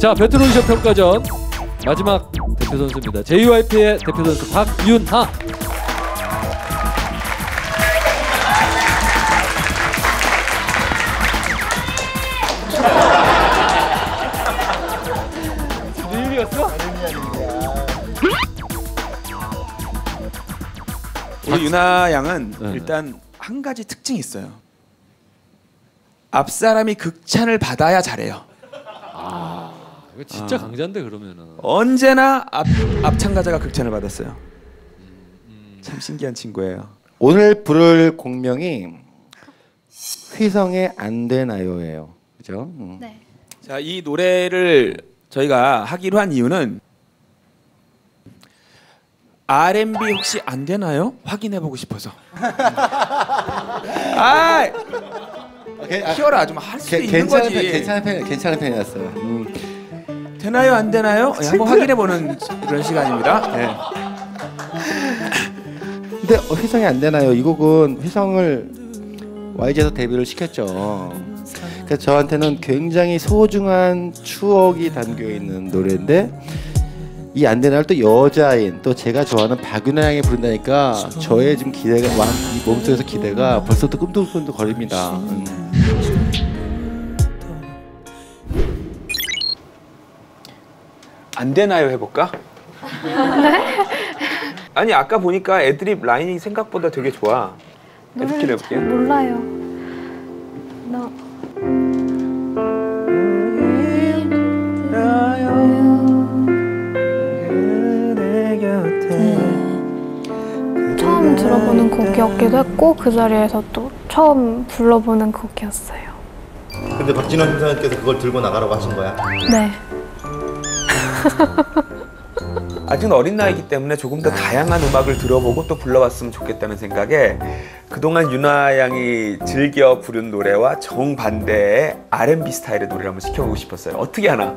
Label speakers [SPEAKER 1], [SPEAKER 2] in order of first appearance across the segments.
[SPEAKER 1] 자 배트로디션 평가전 마지막 대표 선수입니다. JYP의 대표 선수 박윤하.
[SPEAKER 2] 우리 유나 양은
[SPEAKER 1] 네.
[SPEAKER 2] 일단 한 가지 특징이 있어요. 앞 사람이 극찬을 받아야 잘해요.
[SPEAKER 1] 이거 진짜 강자인데 그러면은.
[SPEAKER 2] 언제나 앞, 앞 참가자가 극찬을 받았어요. 참 신기한 친구예요.
[SPEAKER 3] 오늘 부를 공명이 휘성의 안 되나요예요. 그죠? 음.
[SPEAKER 4] 네.
[SPEAKER 2] 자, 이 노래를 저희가 하기로 한 이유는 R&B 혹시 안 되나요? 확인해 보고 싶어서. 아, 키워라 좀 할수
[SPEAKER 3] 게-
[SPEAKER 2] 있는
[SPEAKER 3] 괜찮은
[SPEAKER 2] 거지.
[SPEAKER 3] 편, 괜찮은 편, 괜찮은 편이었어요. 음.
[SPEAKER 2] 되나요 안 되나요? 예, 한번 확인해 보는 그런 시간입니다. 예.
[SPEAKER 3] 근데 어, 휘성이 안 되나요? 이 곡은 휘성을 YG에서 데뷔를 시켰죠. 그래서 저한테는 굉장히 소중한 추억이 담겨 있는 노래인데 이 안 되나를 또 여자인 또 제가 좋아하는 박윤아 양이 부른다니까 저의 지금 기대가 와, 이 몸속에서 기대가 벌써부터 꿈틀꿈틀 거립니다. 음.
[SPEAKER 2] 안 되나요 해볼까? 아니 아까 보니까 애드립 라인이 생각보다 되게 좋아. 애드립 해볼게요.
[SPEAKER 4] 몰라요. 나 처음 들어보는 곡이었기도 했고 그 자리에서 또 처음 불러보는 곡이었어요.
[SPEAKER 5] 근데 박진원 심사위원께서 그걸 들고 나가라고 하신 거야?
[SPEAKER 4] 네.
[SPEAKER 2] 아직 어린 나이기 때문에 조금 더 다양한 음악을 들어보고 또 불러봤으면 좋겠다는 생각에 그동안 윤아 양이 즐겨 부른 노래와 정반대의 R&B 스타일의 노래를 한번 시켜보고 싶었어요. 어떻게 하나?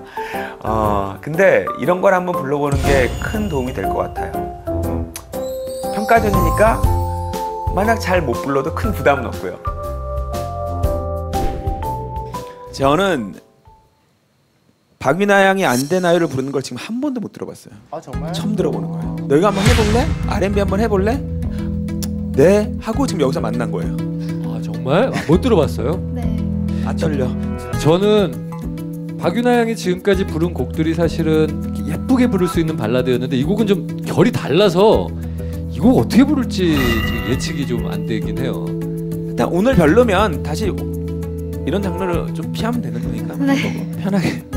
[SPEAKER 2] 어, 근데 이런 걸 한번 불러보는 게 큰 도움이 될 것 같아요. 평가전이니까 만약 잘 못 불러도 큰 부담은 없고요. 저는 박민아 양이 안 되나요를 부르는 걸 지금 한 번도 못 들어봤어요.
[SPEAKER 3] 아 정말?
[SPEAKER 2] 처음 들어보는 거예요. 너희가 한번 해볼래? R&B 한번 해볼래? 네 하고 지금 여기서 만난 거예요.
[SPEAKER 1] 아 정말 아, 못 들어봤어요?
[SPEAKER 4] 네.
[SPEAKER 2] 아 떨려.
[SPEAKER 1] 저는 박윤아 양이 지금까지 부른 곡들이 사실은 예쁘게 부를 수 있는 발라드였는데 이 곡은 좀 결이 달라서 이 곡 어떻게 부를지 지금 예측이 좀 안 되긴 해요.
[SPEAKER 2] 일단 오늘 별로면 다시 이런 장르를 좀 피하면 되는 거니까
[SPEAKER 4] 네.
[SPEAKER 2] 편하게.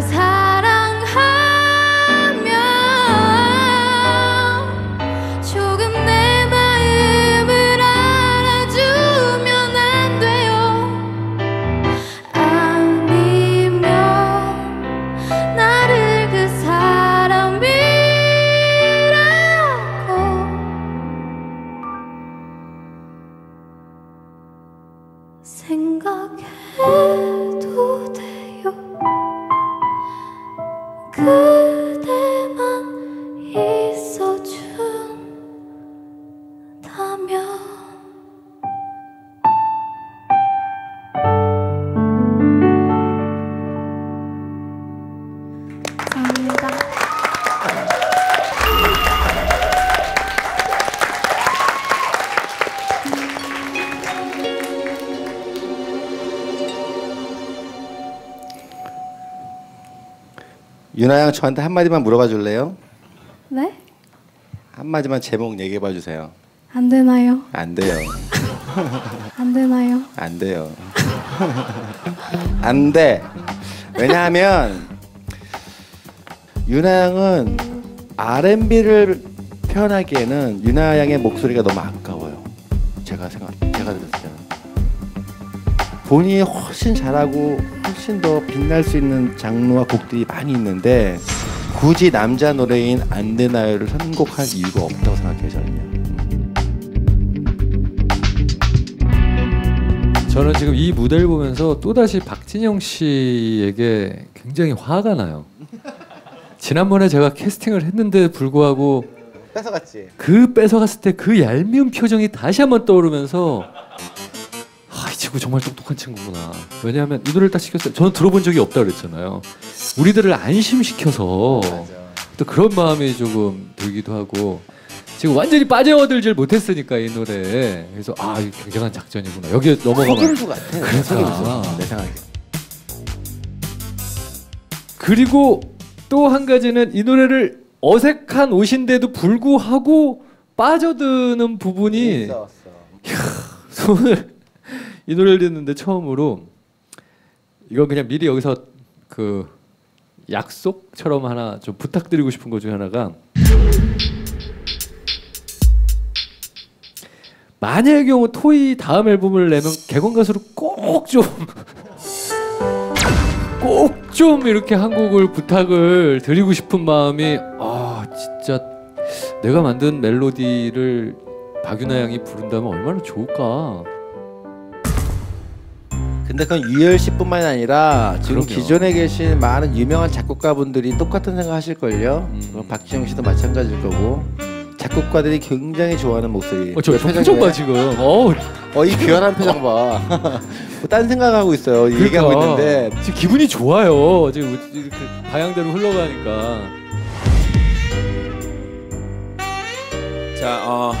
[SPEAKER 6] 나를
[SPEAKER 3] 유나 양 저한테 한 마디만 물어봐 줄래요?
[SPEAKER 6] 네?
[SPEAKER 3] 한 마디만 제목 얘기해 봐 주세요.
[SPEAKER 6] 안 되나요?
[SPEAKER 3] 안 돼요.
[SPEAKER 6] 안 되나요?
[SPEAKER 3] 안 돼요. 안 돼. 왜냐하면 유나 양은 R&B를 표현하기에는 유나 양의 목소리가 너무 아까워요. 제가 생각 제가 들었을 때는 본인이 훨씬 잘하고 훨씬 더 빛날 수 있는 장르와 곡들이 많이 있는데 굳이 남자 노래인 안 되나요를 선곡할 이유가 없다고 생각해요 저는요.
[SPEAKER 1] 저는 지금 이 무대를 보면서 또다시 박진영 씨에게 굉장히 화가 나요. 지난번에 제가 캐스팅을 했는데 불구하고
[SPEAKER 3] 뺏어갔지.
[SPEAKER 1] 그 뺏어갔을 때 그 얄미운 표정이 다시 한번 떠오르면서 친구 정말 똑똑한 친구구나. 왜냐하면 이 노래를 딱 시켰어요. 저는 들어본 적이 없다 그랬잖아요. 우리들을 안심시켜서 또 그런 마음이 조금 들기도 하고 지금 완전히 빠져들질 못했으니까 이 노래에 그래서 아 굉장한 작전이구나 여기에 넘어가면
[SPEAKER 3] 속임수 같아.
[SPEAKER 1] 그러니까.
[SPEAKER 3] 내 생각에.
[SPEAKER 1] 그리고 또 한 가지는 이 노래를 어색한 옷인데도 불구하고 빠져드는 부분이 손을 이 노래를 듣는데 처음으로 이건 그냥 미리 여기서 그 약속처럼 하나 좀 부탁드리고 싶은 것 중에 하나가 만약의 경우 토이 다음 앨범을 내면 개건 가수로 꼭 좀 꼭 좀 이렇게 한 곡을 부탁을 드리고 싶은 마음이 아 진짜 내가 만든 멜로디를 박윤아 양이 부른다면 얼마나 좋을까
[SPEAKER 3] 근데 그건 유열 씨뿐만 이 아니라 지금
[SPEAKER 1] 그럼요.
[SPEAKER 3] 기존에 계신 많은 유명한 작곡가분들이 똑같은 생각 하실 걸요.
[SPEAKER 1] 음.
[SPEAKER 3] 박지영 씨도 마찬가지일 거고 작곡가들이 굉장히 좋아하는 목소리.
[SPEAKER 1] 어, 저, 저 표정 봐 지금 어우
[SPEAKER 3] 어이 귀환한 표정 봐. 뭐딴 생각하고 있어요. 얘기하고
[SPEAKER 1] 그러니까.
[SPEAKER 3] 있는데
[SPEAKER 1] 지금 기분이 좋아요 지금 이렇게 방향대로 흘러가니까
[SPEAKER 2] 자, 어,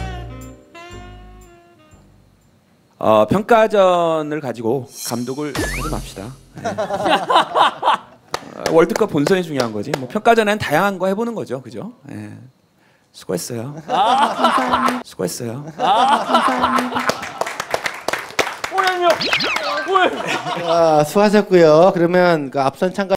[SPEAKER 2] 어, 평가전을 가지고 감독을 하지 맙시다. 네. 어, 월드컵 본선이 중요한 거지. 뭐 평가전에는 다양한 거 해보는 거죠, 그죠? 예. 수고했어요. 수고했어요.
[SPEAKER 3] 아, 수고하셨고요. 그러면 그 앞선 참가